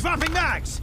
Swapping mags!